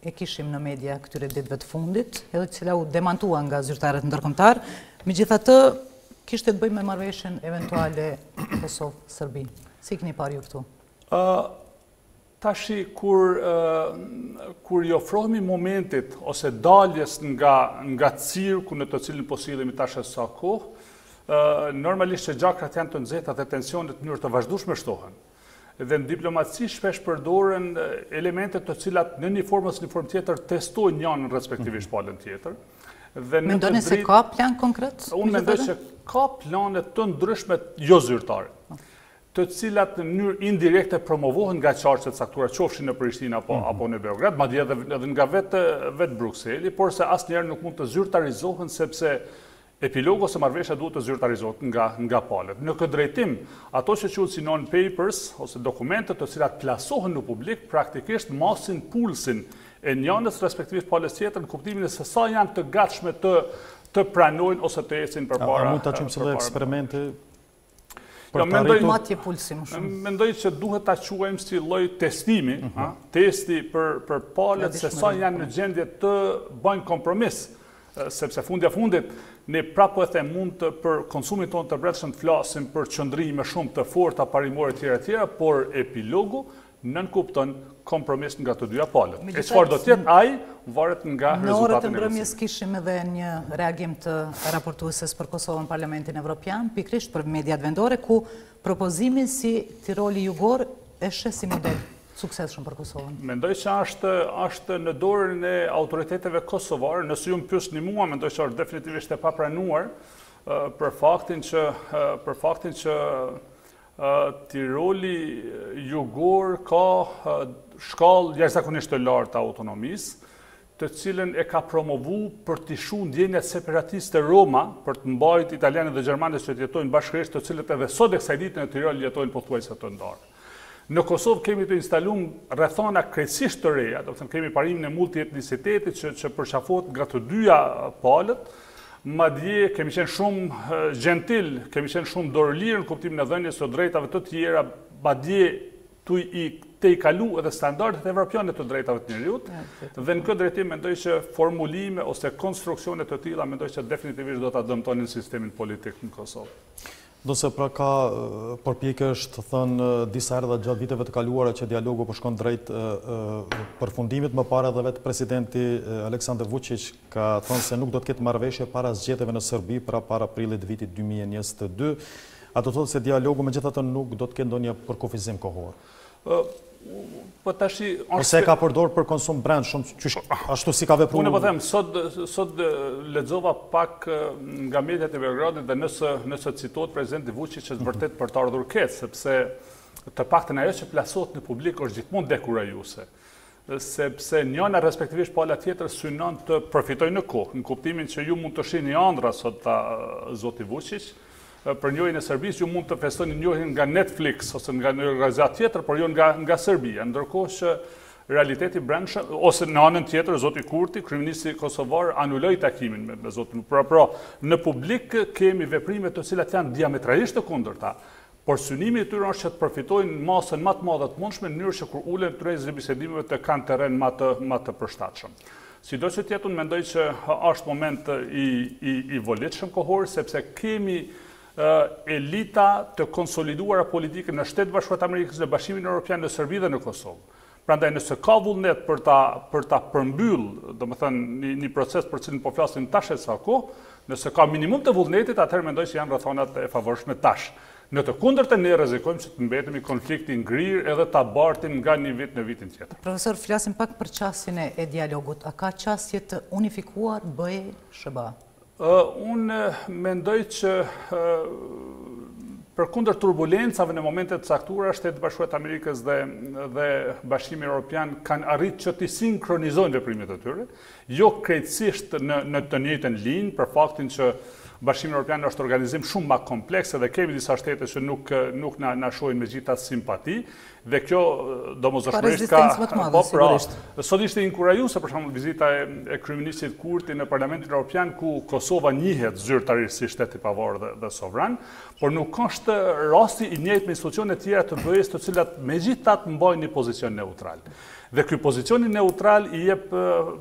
[SPEAKER 1] e kishim në media këtyre ditëve të fundit, e cila u demantua nga zyrtarët ndërkombëtar. Megjithatë, kishte të bëjë me marrëveshjen eventuale Kosovë-Serbi. Si e keni parë ju këtë?
[SPEAKER 21] Tashi kur kur i afrohemi momentit ose daljes nga nga cirku në të cilin po sillemi tash e sa kohë, normalisht që gjakrat janë të nxehta dhe tensionet në mënyrë të vazhdueshme shtohen. Dhe në diplomaci shpesh përdoren elemente të cilat në një formë ose një formë tjetër testojnë njënën respektivisht palën tjetër.
[SPEAKER 1] Dhe Mendoni se ka plan konkret?
[SPEAKER 21] Unë mendoj se ka plane të ndryshme jo zyrtare. të cilat në mënyrë indirekte promovohen nga qarqe të caktuara, qofshin në Prishtinë apo mhm. apo në Beograd, madje edhe edhe nga vetë vetë Brukseli, por se asnjëherë nuk mund të zyrtarizohen sepse epilogu ose marrëveshja duhet të zyrtarizohet nga nga palët. Në këtë drejtim, ato që quhen si non papers ose dokumente të cilat plasohen në publik praktikisht masin pulsin e njënës respektivisht palës tjetër në kuptimin e se sa janë të gatshme të të pranojnë ose të ecin përpara.
[SPEAKER 2] A mund ta quajmë si eksperiment
[SPEAKER 1] Jo, mendoj matje pulsi më shumë.
[SPEAKER 21] Mendoj që duhet ta quajmë si lloj testimi, mhm, testi për për palët se sa janë në gjendje të bëjnë kompromis, sepse fundja fundit ne prapë po e them mund të për konsumin tonë të brendshëm të flasim për qëndrime shumë të forta parimore e tjera e tjera, por epilogu nënkupton kompromis nga të dyja palët. E çfarë do të jetë ai, varet nga rezultati i negocimit.
[SPEAKER 1] Në orët e mbrëmjes kishim edhe një reagim të raportueses për Kosovën në Parlamentin Evropian, pikërisht për mediat vendore, ku propozimin si Tiroli Jugor e sheh si model të suksesshëm për Kosovën.
[SPEAKER 21] Mendoj se është është në dorën e autoriteteve kosovare, nëse ju më pyesni mua, mendoj se është definitivisht e papranuar për faktin që për faktin që Tiroli Jugor ka shkallë jashtëzakonisht të lartë të autonomisë, të cilën e ka promovu për të shu ndjenjat separatiste Roma, për të mbajt italianët dhe gjermanët që të jetojnë bashkërisht, të cilët edhe sot e kësaj dite në Tirol jetojnë pothuajse të ndarë. Në Kosovë kemi të instalum rrethana krejtësisht të reja, domethënë kemi parimin e multietnicitetit që, që përqafohet nga të dyja palët, Madje, kemi qenë shumë gjentil, kemi qenë shumë dorëlirë në kuptimin e dhënies të drejtave të tjera, madje tuj i te i kalu edhe standardet evropiane të drejtave të njeriut, dhe në këtë drejtim mendoj që formulime ose konstruksione të tilla mendoj që definitivisht do ta dëmtonin sistemin politik në Kosovë.
[SPEAKER 2] Ndonëse pra ka përpjekje është thënë disa herë dhe gjatë viteve të kaluara që dialogu po shkon drejt përfundimit, më parë edhe vetë presidenti Aleksandër Vuçiq ka thënë se nuk do të ketë marrëveshje para zgjedhjeve në Serbi, pra para prillit të vitit dy mijë e njëzet e dy. A do të thotë se dialogu megjithatë nuk do të ketë ndonjë përkufizim kohor?
[SPEAKER 21] Po tash
[SPEAKER 2] ose e ka përdor për konsum të brendshëm, qysh ashtu si ka vepruar.
[SPEAKER 21] Unë po them sot sot lexova pak nga mediat e Beogradit dhe nëse nëse citohet presidenti Vuçiq është vërtet për të ardhur keq, sepse të paktën ajo që plasohet në publik është gjithmonë dekurajuese. sepse njëra respektivisht pala tjetër synon të përfitojë në kohë, në kuptimin që ju mund të shihni andrra, sot tha zoti Vuçiq, për njohjen e Serbisë, ju mund të festoni njohjen nga Netflix, ose nga një organizatë tjetër, por jo nga Serbia, ndërkohë që realiteti i brendshëm, ose në anën tjetër, zoti Kurti, kryeministri kosovar, anuloi takimin me, me zotin. Pra, pra, në publik kemi veprime të cilat janë diametralisht të kundërta. Por synimi i tyre është që të përfitojnë masën ma të madhe të mundshme në mënyrë që kur ulen në tryezë të bisedimeve të kanë terren ma të ma të përshtatshëm. Sido që të jetë unë mendoj që është moment i i i volitshëm kohor sepse kemi elita të konsoliduara politike në Shtetet e Bashkuara të Amerikës, në Bashkimin Evropian, në Serbi dhe në Kosovë. Prandaj nëse ka vullnet për ta për ta përmbyll, domethënë një, një proces për të cilin po flasim tash e sa kohë, nëse ka minimum të vullnetit, atëherë mendoj se janë rrethanat e favorshme tash. Në të kundërtën ne rrezikojmë që të mbetemi konflikt i ngrirë edhe ta bartim nga një vit në vitin tjetër.
[SPEAKER 1] Profesor, flasim pak për qasjen e, e dialogut. A ka qasje të unifikuar BE-SHBA?
[SPEAKER 21] Unë mendoj që përkundër turbulencave në momente të caktuara, Shtetet e Bashkuara të Amerikës dhe Bashkimi Europian kanë arrit që t'i sinkronizojnë veprimet e tyre, jo krejtësisht në të njëjtën linjë, për faktin që Bashkimi Europian është organizim shumë ma kompleks edhe kemi disa shtete që nuk na shohin me gjithë atë simpati, Dhe kjo domosdoshmërisht ka po pra, sot ishte inkurajuese për shembull vizita e kryeministrit Kurti në Parlamentin Evropian ku Kosova njihet zyrtarisht si shtet i pavarur dhe, dhe sovran, por nuk është rasti i njëjtë me institucionet tjera të BE-së të cilat megjithatë mbajnë një pozicion neutral. Dhe ky pozicion neutral i jep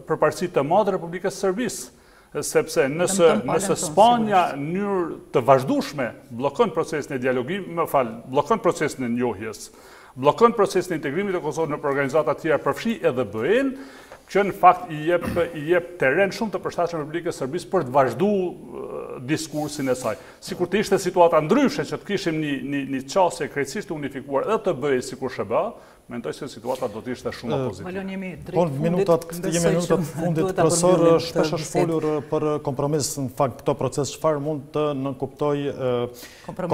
[SPEAKER 21] përparësi të madhe Republikës së Serbisë. sepse nëse nëse Spanja në mënyrë të vazhdueshme bllokon procesin e dialogim, më fal, bllokon procesin e njohjes, bllokon procesin e integrimit të Kosovës në organizata të tjera përfshirë edhe BE-në, që në fakt i jep i jep terren shumë të përshtatshëm Republikës së Serbisë për të vazhduar diskursin e saj. Sikur të ishte situata ndryshe që të kishim një një një qasje krejtësisht të unifikuar edhe të BE-së sikur SHBA, Mendoj se situata do të ishte shumë më pozitive.
[SPEAKER 1] Kemi, jemi drejt
[SPEAKER 2] po, fundit. Minutat, jemi minutat e fundit, profesor, shpesh është folur për kompromis në fakt këtë proces çfarë mund të nënkuptojë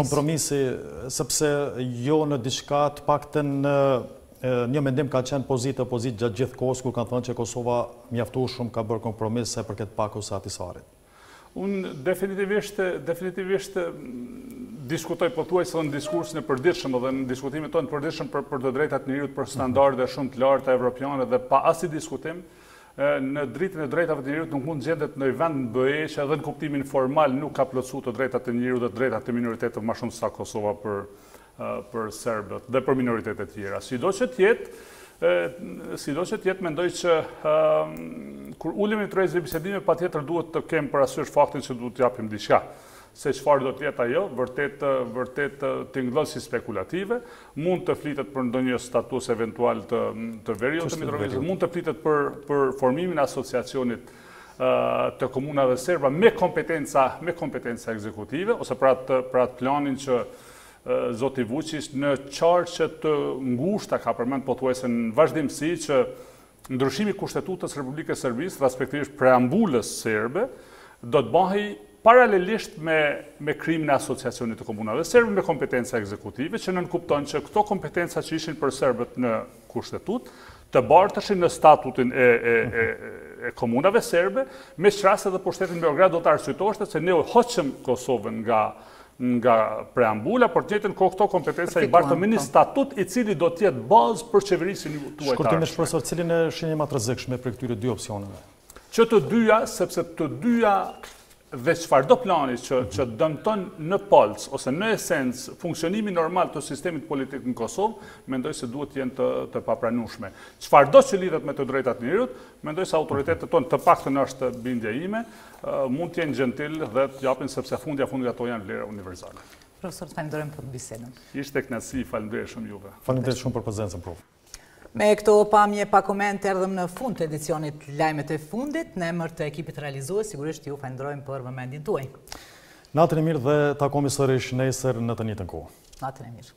[SPEAKER 2] kompromisi, sepse jo në diçka të paktën në një mendim ka qenë pozitë e opozitë gjatë gjithë kohës, kur kanë thënë që Kosova mjaftueshëm ka bërë kompromis sa i përket Pakos së Ahtisaarit.
[SPEAKER 21] Unë definitivisht, definitivisht diskutojmë pothuajse edhe në diskursin e përditshëm dhe në diskutimin tonë të përditshëm për, për të drejtat e njeriut, për standarde mhm. shumë të larta evropiane dhe pa asnjë diskutim, në dritën e të drejtave të njeriut nuk mund të gjendet një vend në BE që edhe në kuptimin formal nuk ka plotësuar të drejtat e njeriut dhe të drejtat e minoriteteve më shumë sesa Kosova për për serbët dhe për minoritetet tjera. Sido që të jetë, sido që të jetë, mendoj që kur ulemi në tryezë të bisedimeve, patjetër duhet të kemi parasysh faktin që duhet të japim diçka, se çfarë do të jetë ajo, vërtet, vërtet tingëllon si spekulative, mund të flitet për ndonjë status eventual të, të veriut të Mitrovicës, mund të flitet për, për formimin e asociacionit të komunave serbe me kompetenca, me kompetenca ekzekutive, ose për atë, për atë planin që Zoti Vuçiq në qarqe të ngushta ka përmend pothuajse se në vazhdimësi që ndryshimi i Kushtetutës së Republikës së Serbisë, respektivisht preambulës serbe, do të bëhej paralelisht me me krimin e Asociacionit të Komunave Serbe me kompetenca ekzekutive që nënkupton që këto kompetenca që ishin për serbët në Kushtetutë, të barteshin në statutin e komunave serbe, me ç'rast edhe pushteti në Beograd do të arsytoheshte se ne e hoqëm Kosovën nga nga preambula, por në të njëjtën kohë këto kompetenca i bartëm në një po. statut i cili do të jetë bazë për qeverisjen tuaj
[SPEAKER 2] të ardhshme. Shkurtimisht, profesor, cilin e shihni ma të rrezikshme prej këtyre dy opsioneve?
[SPEAKER 21] Që të dyja, sepse të dyja dhe çfarëdo plani që, që dëmton në palcë ose në esencë funksionimin normal të sistemit politik në Kosovë, mendoj se duhet të jenë të të papranueshme. Çfarëdo që lidhet me të drejtat e njerëzit, mendoj se autoritetet tona të paktën është bindja ime, mund të jenë gjentil dhe të japin sepse fundja fundit ato janë vlera universale.
[SPEAKER 1] Profesor, të falenderojmë për bisedën.
[SPEAKER 21] Ishte kënaqësi, faleminderit shumë juve.
[SPEAKER 2] Faleminderit shumë për prezencën, prof.
[SPEAKER 1] Me këto pamje pa koment erdhëm në fund të edicionit Lajmet e fundit, në emër të ekipit realizues, sigurisht ju falënderojmë për vëmendjen tuaj.
[SPEAKER 2] Natën e mirë dhe takohemi sërish nesër në të njëjtën kohë.
[SPEAKER 1] Natën e mirë.